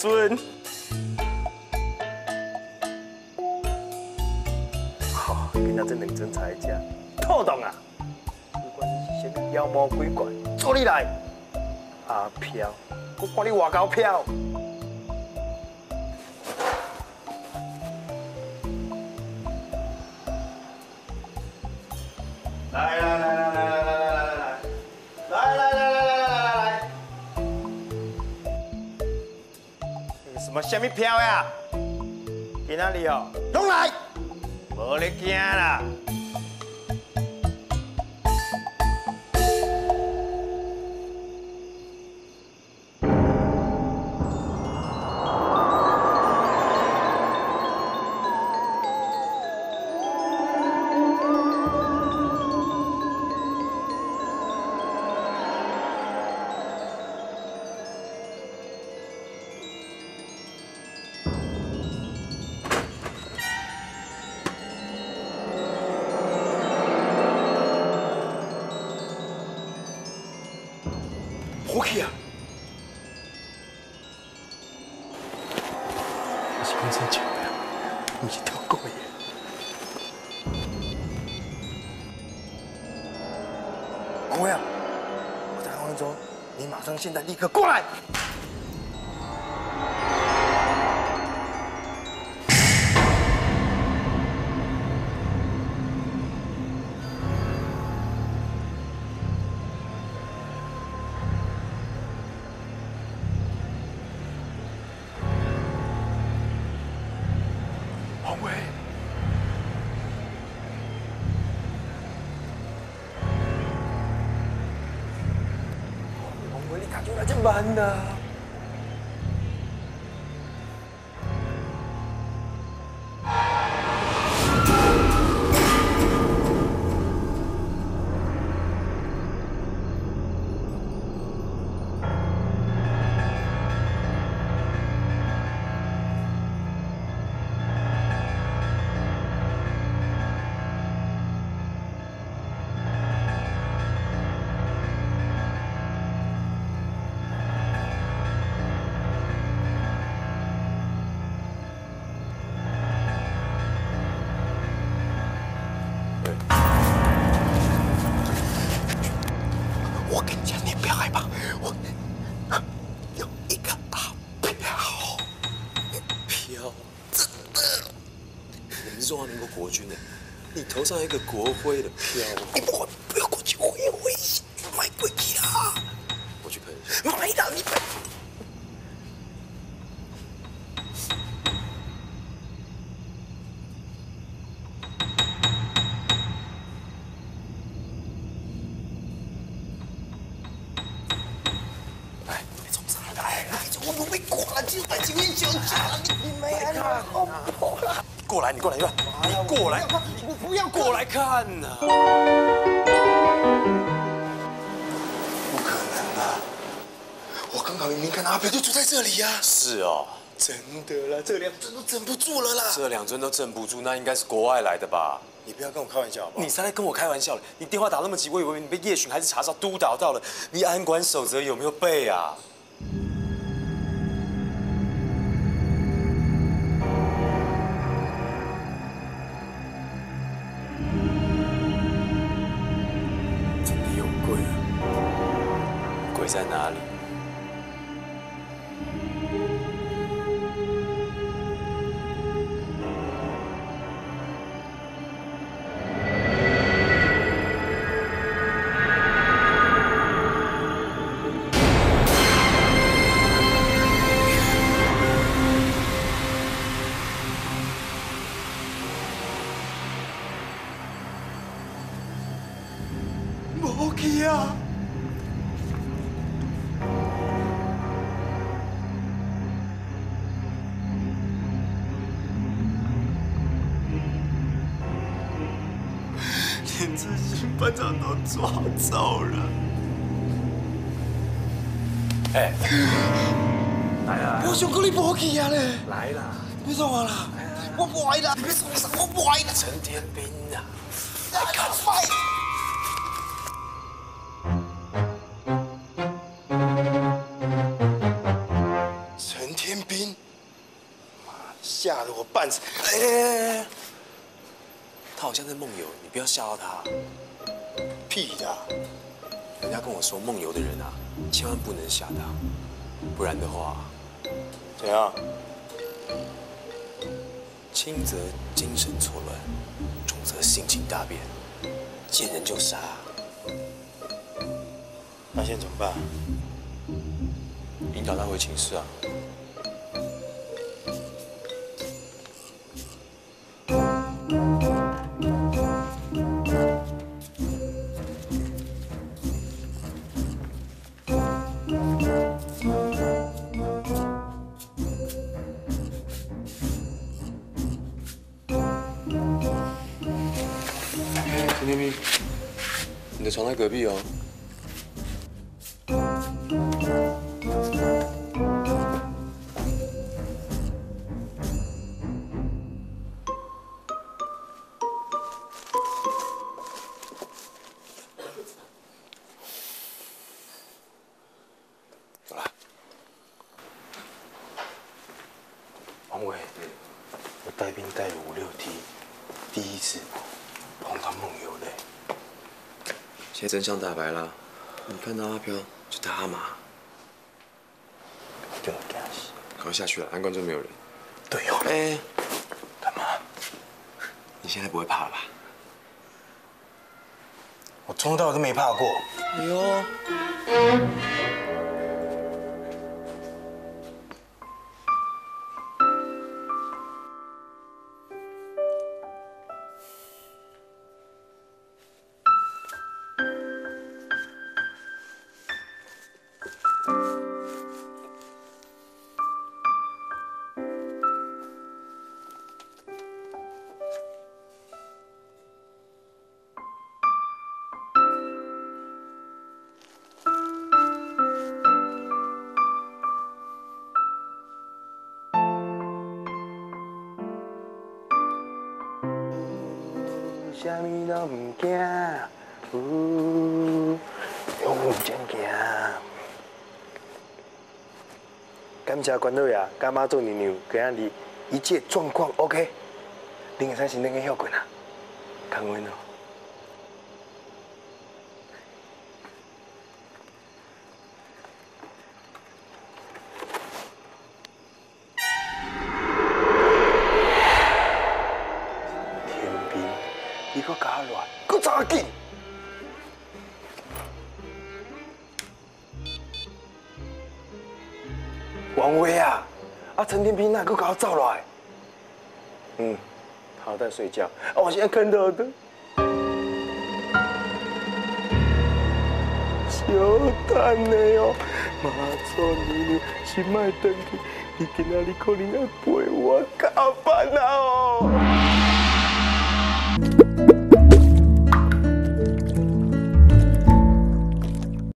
准。好，今仔这两尊才会食，透动啊！不管你是什么妖魔鬼怪，做你来。阿飘，我看你外高飘。来来什么什么票呀？去哪里哦？拢来！无你惊啦！你这条狗也姑娘我在杭州你马上现在立刻过来。般的我跟你讲，你不要害怕，我有一个阿飘，飘，真的，你是中华民国国军的，你头上一个国徽的飘，你不不要过去，会有危险，买过去啊，我去喷一下。买的，你不过来，你过来，你过来，你过来，我不要过来看呐、不可能啊！我刚刚明明看到阿飘就住在这里呀、是哦，真的啦，这两尊都镇不住了啦！这两尊都镇不住，那应该是国外来的吧？你不要跟我开玩笑好不好？你才来跟我开玩笑了！你电话打那么急，我以为你被夜巡还是查哨督导到了。你安管守则有没有背啊？在哪里？没去啊！连自己班长都抓走了。哎、来啊！我想讲你没去啊嘞！来啦！别说我啦，我不爱啦！你别说我，我不爱啦！陈天兵啊！来看快！陈天兵。吓得我半死。哎哎哎！他好像在梦游，你不要吓到他。屁的！人家跟我说，梦游的人啊，千万不能吓他，不然的话，怎样？轻则精神错乱，重则性情大变，见人就杀。那现在怎么办？引导他回寝室啊。的床在隔壁哦。走了。王伟，我带兵带了五六梯，第一次碰到梦游的。现在真相大白了，你看到阿飘就他嘛，就给他洗。赶快下去了，安关就没有人。对哦。哎，干嘛？你现在不会怕了吧？我从头到尾都没怕过。哎呦，啥物都唔惊，呜，勇武正行。感谢关老爷，干妈做娘娘，今仔日一切状况 OK，恁会使先恁个休困啊，感恩哦。王威啊，啊陈天平那个搞走来？嗯，他在睡觉。啊，我现在看到的。小蛋的哦，妈祖娘娘是卖回去，你今仔日可能要陪我加班啊哦。